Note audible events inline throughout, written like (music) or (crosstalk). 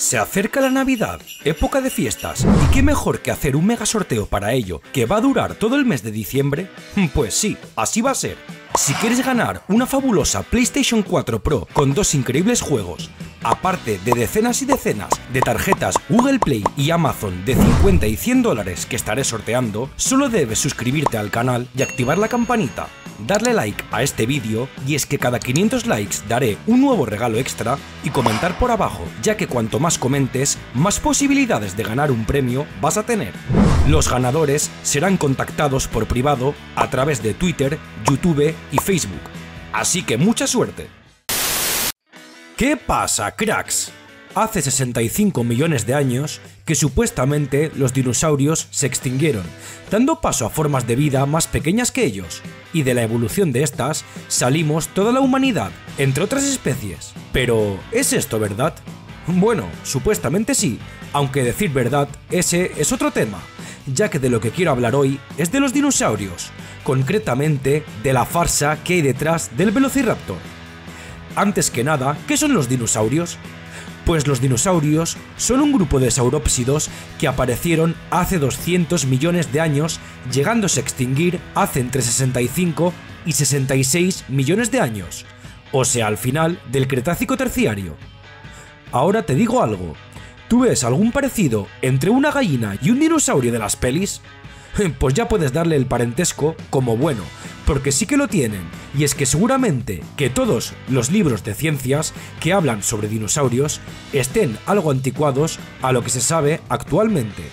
Se acerca la Navidad, época de fiestas, y qué mejor que hacer un mega sorteo para ello, que va a durar todo el mes de diciembre. Pues sí, así va a ser. Si quieres ganar una fabulosa PlayStation 4 Pro con dos increíbles juegos, aparte de decenas y decenas de tarjetas Google Play y Amazon de 50 y 100 dólares que estaré sorteando, solo debes suscribirte al canal y activar la campanita, darle like a este vídeo y es que cada 500 likes daré un nuevo regalo extra y comentar por abajo, ya que cuanto más comentes, más posibilidades de ganar un premio vas a tener. Los ganadores serán contactados por privado a través de Twitter, YouTube y Facebook. Así que mucha suerte. ¿Qué pasa, cracks? Hace 65 millones de años que supuestamente los dinosaurios se extinguieron, dando paso a formas de vida más pequeñas que ellos, y de la evolución de estas salimos toda la humanidad, entre otras especies. Pero, ¿es esto verdad? Bueno, supuestamente sí, aunque decir verdad, ese es otro tema, ya que de lo que quiero hablar hoy es de los dinosaurios, concretamente de la farsa que hay detrás del Velociraptor. Antes que nada, ¿qué son los dinosaurios? Pues los dinosaurios son un grupo de saurópsidos que aparecieron hace 200 millones de años, llegándose a extinguir hace entre 65 y 66 millones de años, o sea, al final del Cretácico Terciario. Ahora te digo algo, ¿tú ves algún parecido entre una gallina y un dinosaurio de las pelis? (laughs) Pues ya puedes darle el parentesco como bueno, porque sí que lo tienen, y es que seguramente que todos los libros de ciencias que hablan sobre dinosaurios estén algo anticuados a lo que se sabe actualmente.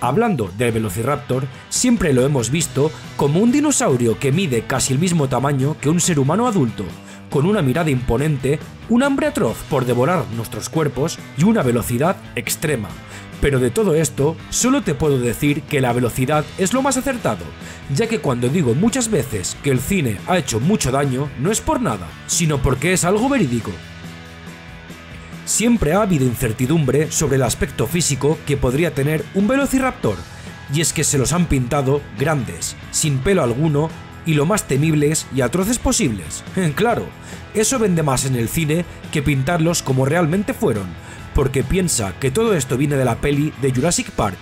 Hablando del Velociraptor, siempre lo hemos visto como un dinosaurio que mide casi el mismo tamaño que un ser humano adulto, con una mirada imponente, un hambre atroz por devorar nuestros cuerpos y una velocidad extrema. Pero de todo esto, solo te puedo decir que la velocidad es lo más acertado, ya que cuando digo muchas veces que el cine ha hecho mucho daño, no es por nada, sino porque es algo verídico. Siempre ha habido incertidumbre sobre el aspecto físico que podría tener un velociraptor, y es que se los han pintado grandes, sin pelo alguno y lo más temibles y atroces posibles. (laughs) Claro, eso vende más en el cine que pintarlos como realmente fueron, porque piensa que todo esto viene de la peli de Jurassic Park,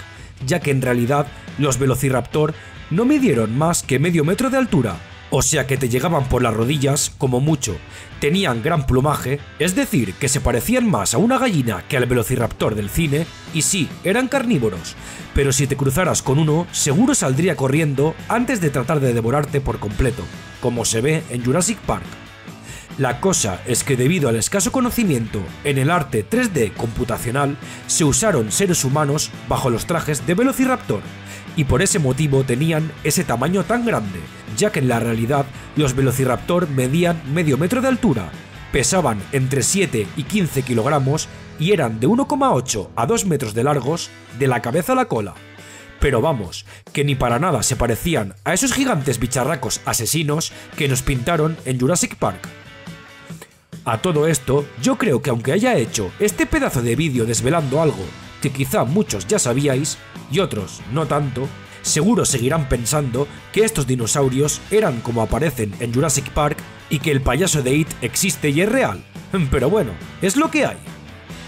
ya que en realidad los Velociraptor no midieron más que medio metro de altura, o sea que te llegaban por las rodillas como mucho, tenían gran plumaje, es decir, que se parecían más a una gallina que al velociraptor del cine, y sí, eran carnívoros, pero si te cruzaras con uno, seguro saldría corriendo antes de tratar de devorarte por completo, como se ve en Jurassic Park. La cosa es que debido al escaso conocimiento en el arte 3D computacional, se usaron seres humanos bajo los trajes de Velociraptor, y por ese motivo tenían ese tamaño tan grande, ya que en la realidad los Velociraptor medían medio metro de altura, pesaban entre 7 y 15 kilogramos y eran de 1,8 a 2 metros de largos de la cabeza a la cola. Pero vamos, que ni para nada se parecían a esos gigantes bicharracos asesinos que nos pintaron en Jurassic Park. A todo esto, yo creo que aunque haya hecho este pedazo de vídeo desvelando algo que quizá muchos ya sabíais, y otros no tanto, seguro seguirán pensando que estos dinosaurios eran como aparecen en Jurassic Park y que el payaso de It existe y es real. Pero bueno, es lo que hay.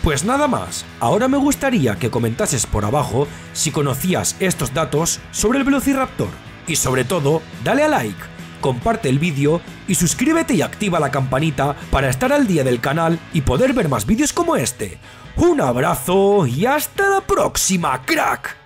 Pues nada más, ahora me gustaría que comentases por abajo si conocías estos datos sobre el Velociraptor. Y sobre todo, dale a like comparte el vídeo y suscríbete y activa la campanita para estar al día del canal y poder ver más vídeos como este. Un abrazo y hasta la próxima, crack.